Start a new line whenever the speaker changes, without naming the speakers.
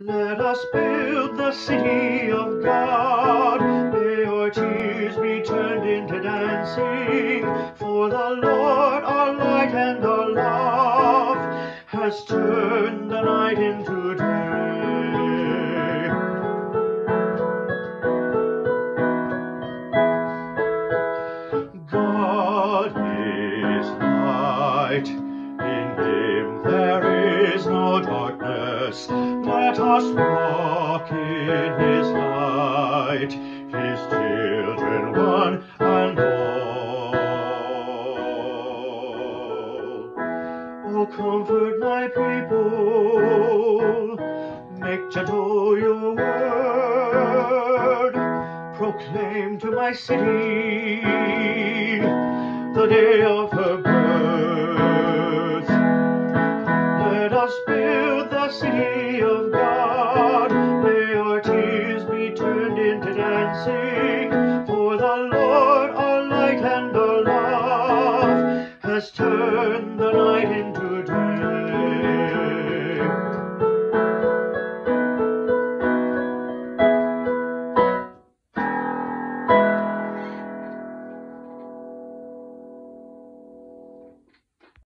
Let us build the city of God. May our tears be turned into dancing. For the Lord, our light and our love, has turned the night into day. God is light. In him there is no darkness. Let us walk in his light, his children one and all. Oh, comfort my people, make gentle your word, proclaim to my city the day of. mercy of God, may our tears be turned into dancing. For the Lord, our light and our love, has turned the night into day.